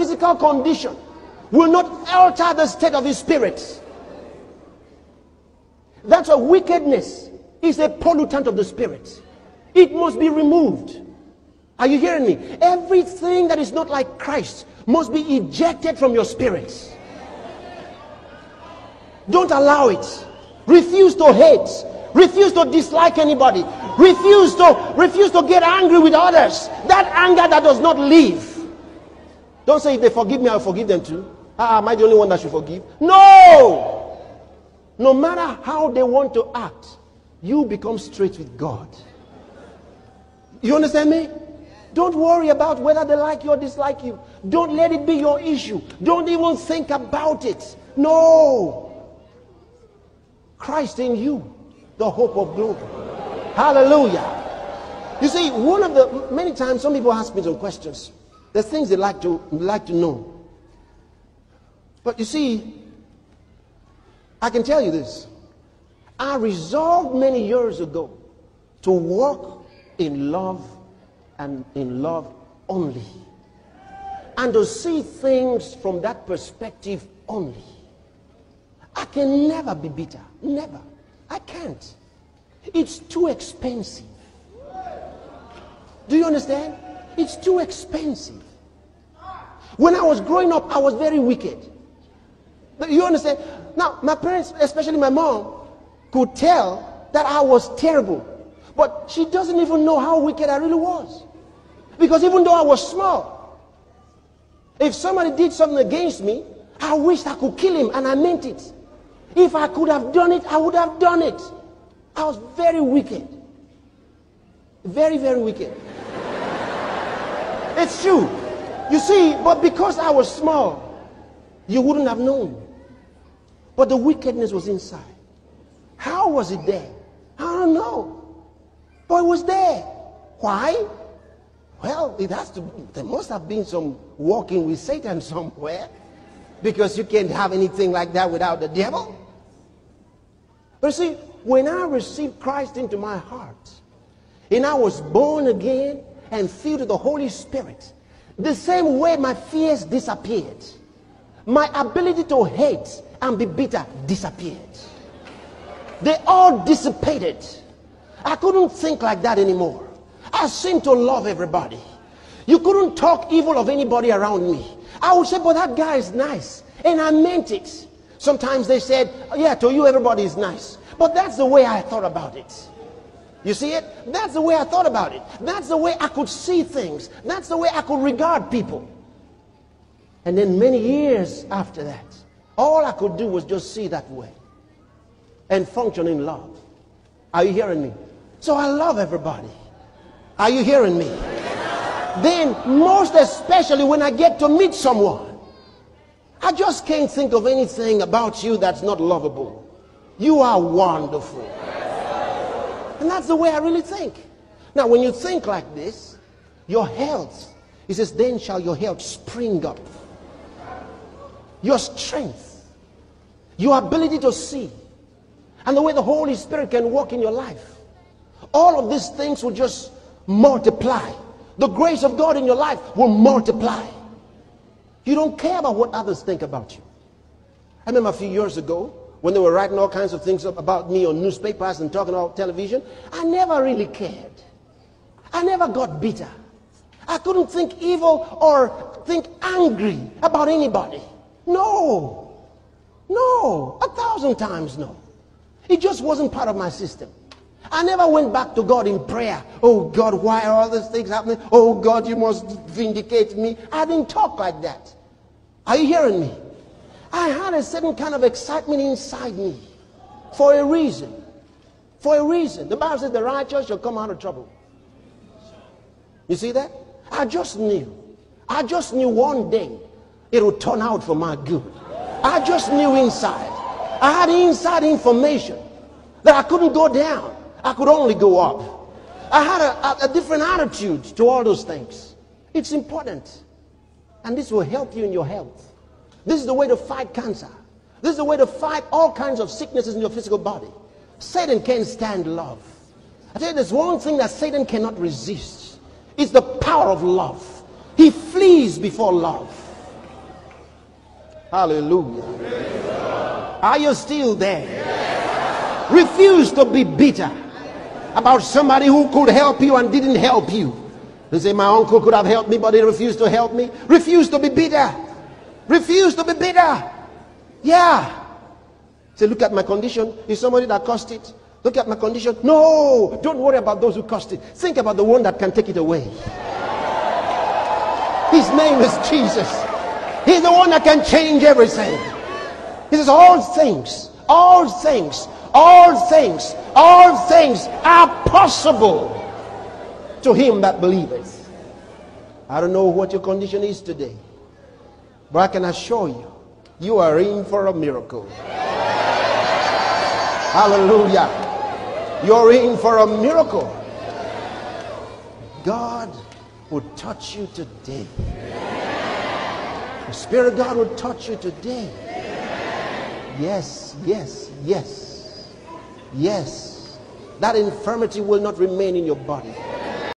physical condition will not alter the state of his spirit. That's a wickedness is a pollutant of the spirit. It must be removed. Are you hearing me? Everything that is not like Christ must be ejected from your spirit. Don't allow it. Refuse to hate. Refuse to dislike anybody. Refuse to refuse to get angry with others. That anger that does not leave. Don't say if they forgive me, I'll forgive them too. Ah, am I the only one that should forgive? No! No matter how they want to act, you become straight with God. You understand me? Don't worry about whether they like you or dislike you. Don't let it be your issue. Don't even think about it. No. Christ in you, the hope of glory. Hallelujah. You see, one of the many times some people ask me some questions. There's things they like to like to know. But you see, I can tell you this. I resolved many years ago to walk in love and in love only. And to see things from that perspective only. I can never be bitter. Never. I can't. It's too expensive. Do you understand? It's too expensive. When I was growing up, I was very wicked. You understand? Now, my parents, especially my mom, could tell that I was terrible. But she doesn't even know how wicked I really was. Because even though I was small, if somebody did something against me, I wished I could kill him and I meant it. If I could have done it, I would have done it. I was very wicked. Very, very wicked. It's true. You see, but because I was small, you wouldn't have known. But the wickedness was inside. How was it there? I don't know. But it was there. Why? Well, it has to, there must have been some walking with Satan somewhere because you can't have anything like that without the devil. But see, when I received Christ into my heart and I was born again and filled with the Holy Spirit, the same way my fears disappeared, my ability to hate and be bitter disappeared. They all dissipated. I couldn't think like that anymore. I seemed to love everybody. You couldn't talk evil of anybody around me. I would say, but that guy is nice. And I meant it. Sometimes they said, yeah, to you everybody is nice. But that's the way I thought about it. You see it? That's the way I thought about it. That's the way I could see things. That's the way I could regard people. And then many years after that, all I could do was just see that way and function in love. Are you hearing me? So I love everybody. Are you hearing me? Then, most especially when I get to meet someone, I just can't think of anything about you that's not lovable. You are wonderful. And that's the way I really think. Now, when you think like this, your health, he says, then shall your health spring up. Your strength, your ability to see, and the way the Holy Spirit can work in your life. All of these things will just multiply. The grace of God in your life will multiply. You don't care about what others think about you. I remember a few years ago when they were writing all kinds of things about me on newspapers and talking on television. I never really cared. I never got bitter. I couldn't think evil or think angry about anybody. No. No. A thousand times no. It just wasn't part of my system. I never went back to God in prayer. Oh God, why are all these things happening? Oh God, you must vindicate me. I didn't talk like that. Are you hearing me? I had a certain kind of excitement inside me for a reason. For a reason. The Bible says the righteous shall come out of trouble. You see that? I just knew. I just knew one day it would turn out for my good. I just knew inside. I had inside information that I couldn't go down. I could only go up. I had a, a, a different attitude to all those things. It's important. And this will help you in your health. This is the way to fight cancer. This is the way to fight all kinds of sicknesses in your physical body. Satan can't stand love. I tell you, there's one thing that Satan cannot resist. It's the power of love. He flees before love. Hallelujah. Are you still there? Refuse to be bitter about somebody who could help you and didn't help you. They say, My uncle could have helped me, but he refused to help me. Refuse to be bitter. Refuse to be bitter. Yeah. Say, look at my condition. Is somebody that caused it? Look at my condition. No, don't worry about those who caused it. Think about the one that can take it away. His name is Jesus. He's the one that can change everything. He says, All things, all things, all things, all things are possible to him that believeth. I don't know what your condition is today, but I can assure you, you are in for a miracle. Hallelujah. You're in for a miracle. God will touch you today. The Spirit of God will touch you today. Yes, yes, yes, yes. That infirmity will not remain in your body.